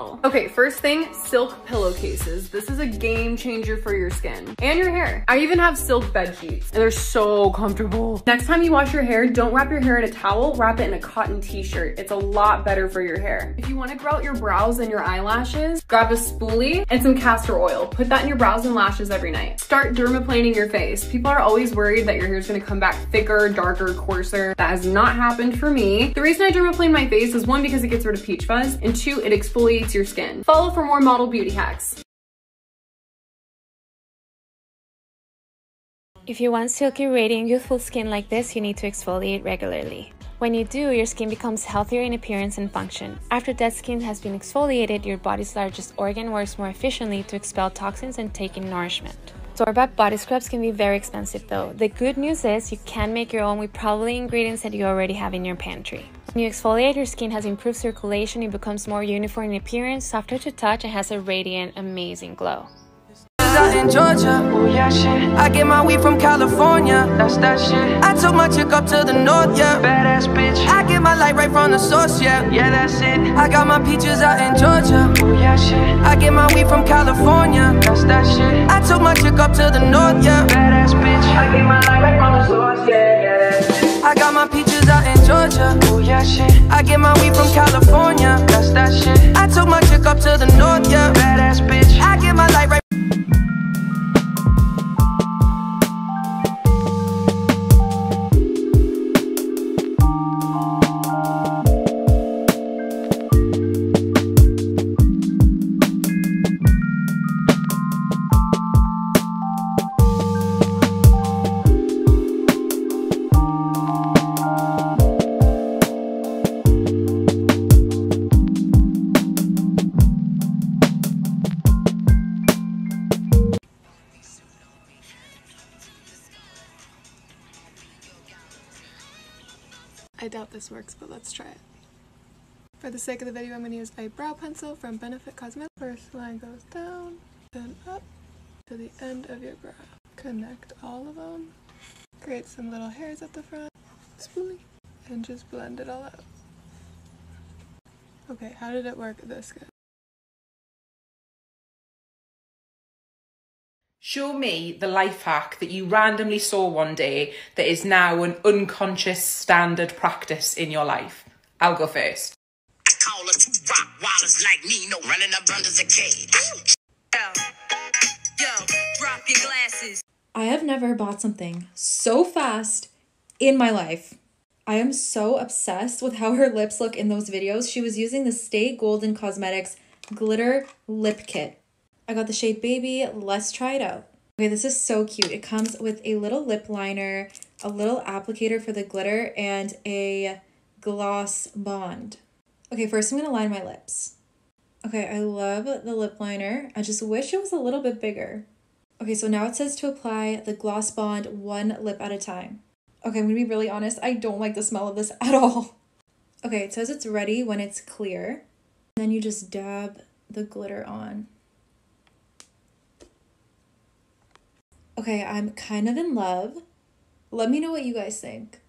Okay, first thing, silk pillowcases. This is a game changer for your skin and your hair. I even have silk bed sheets and they're so comfortable. Next time you wash your hair, don't wrap your hair in a towel, wrap it in a cotton t-shirt. It's a lot better for your hair. If you wanna grow out your brows and your eyelashes, grab a spoolie and some castor oil. Put that in your brows and lashes every night. Start dermaplaning your face. People are always worried that your hair is gonna come back thicker, darker, coarser. That has not happened for me. The reason I dermaplane my face is one, because it gets rid of peach fuzz, and two, it exfoliates your skin. Follow for more model beauty hacks. If you want silky, radiant, youthful skin like this, you need to exfoliate regularly. When you do, your skin becomes healthier in appearance and function. After dead skin has been exfoliated, your body's largest organ works more efficiently to expel toxins and take in nourishment. Store-bought body scrubs can be very expensive though. The good news is you can make your own with probably ingredients that you already have in your pantry. When you exfoliate, your skin has improved circulation, it becomes more uniform in appearance, softer to touch, and has a radiant, amazing glow out in Georgia. Oh yeah, shit. I get my weed from California. That's that shit. I took my chick up to the north, yeah. Badass bitch. I get my light right from the source, yeah. Yeah, that's it. I got my peaches out in Georgia. Oh yeah, shit. I get my weed from California. That's that shit. I took my chick up to the north, yeah. Badass bitch. I get my light right from the source, yeah. Yeah. I got my peaches out in Georgia. Yeah, shit. I get my weed from California. That's that shit. I took my chick up to the north, yeah. Badass bitch. I get my light right. This works, but let's try it. For the sake of the video, I'm going to use a brow pencil from Benefit Cosmetics. First line goes down, then up to the end of your brow. Connect all of them. Create some little hairs at the front. Spoolie. And just blend it all out. Okay, how did it work this good? Show me the life hack that you randomly saw one day that is now an unconscious standard practice in your life. I'll go first. Call her two rock wallers like me, no running up under the cage. Yo, yo, drop your glasses. I have never bought something so fast in my life. I am so obsessed with how her lips look in those videos. She was using the Stay Golden Cosmetics Glitter Lip Kit. I got the shade Baby. Let's try it out. Okay, this is so cute. It comes with a little lip liner, a little applicator for the glitter, and a gloss bond. Okay, first I'm going to line my lips. Okay, I love the lip liner. I just wish it was a little bit bigger. Okay, so now it says to apply the gloss bond one lip at a time. Okay, I'm gonna be really honest. I don't like the smell of this at all. Okay, it says it's ready when it's clear. Then you just dab the glitter on. Okay, I'm kind of in love. Let me know what you guys think.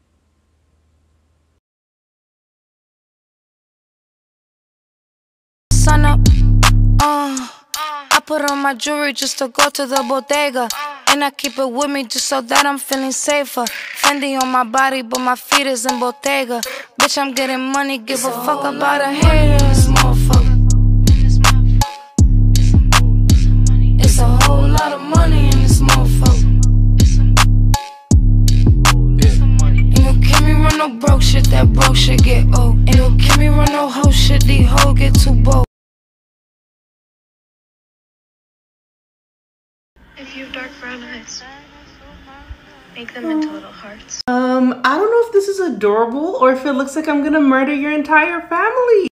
Sun up, uh, I put on my jewelry just to go to the bodega. And I keep it with me just so that I'm feeling safer. Fendi on my body, but my feet is in Bottega. Bitch, I'm getting money, give a fuck about a hater. This motherfucker. It's a whole lot of money shit get old. Ain't gon' keep me run no hoe shit, these hoes get too bold. If you have dark brown eyes, make them into little hearts. Um, I don't know if this is adorable or if it looks like I'm gonna murder your entire family.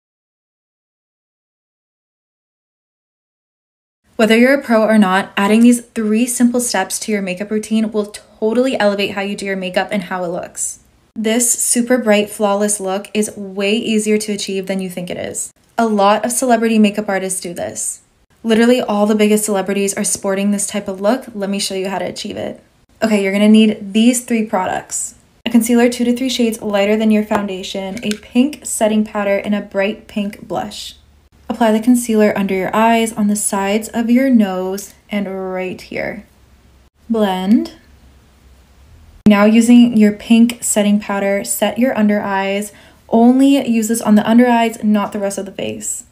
Whether you're a pro or not, adding these three simple steps to your makeup routine will totally elevate how you do your makeup and how it looks. This super bright, flawless look is way easier to achieve than you think it is. A lot of celebrity makeup artists do this. Literally all the biggest celebrities are sporting this type of look. Let me show you how to achieve it. Okay, you're gonna need these three products. A concealer two to three shades lighter than your foundation, a pink setting powder, and a bright pink blush. Apply the concealer under your eyes, on the sides of your nose, and right here. Blend. Now using your pink setting powder, set your under eyes. Only use this on the under eyes, not the rest of the face.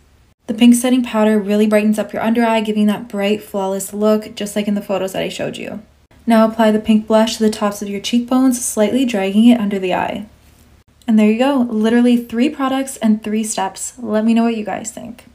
The pink setting powder really brightens up your under eye, giving that bright, flawless look, just like in the photos that I showed you. Now apply the pink blush to the tops of your cheekbones, slightly dragging it under the eye. And there you go, literally three products and three steps. Let me know what you guys think.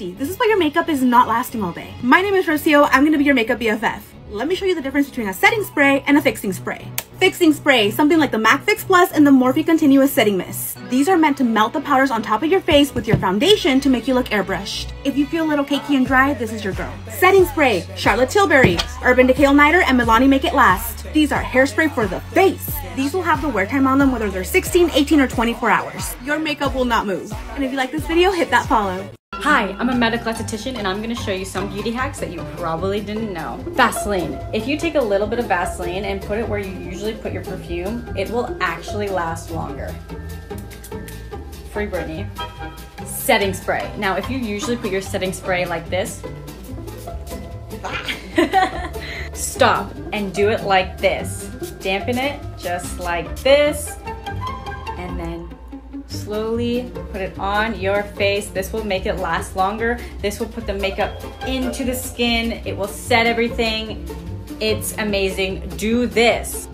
This is why your makeup is not lasting all day. My name is Rocio. I'm going to be your makeup BFF. Let me show you the difference between a setting spray and a fixing spray. Fixing spray, something like the MAC Fix Plus and the Morphe Continuous Setting Mist. These are meant to melt the powders on top of your face with your foundation to make you look airbrushed. If you feel a little cakey and dry, this is your girl. Setting spray, Charlotte Tilbury, Urban Decay All Nighter, and Milani Make It Last. These are hairspray for the face. These will have the wear time on them whether they're 16, 18, or 24 hours. Your makeup will not move. And if you like this video, hit that follow. Hi, I'm a medical esthetician and I'm gonna show you some beauty hacks that you probably didn't know. Vaseline. If you take a little bit of Vaseline and put it where you usually put your perfume, it will actually last longer. Free Britney. Setting spray. Now, if you usually put your setting spray like this, stop and do it like this. Dampen it just like this and then slowly put it on your face. This will make it last longer. This will put the makeup into the skin. It will set everything. It's amazing. Do this.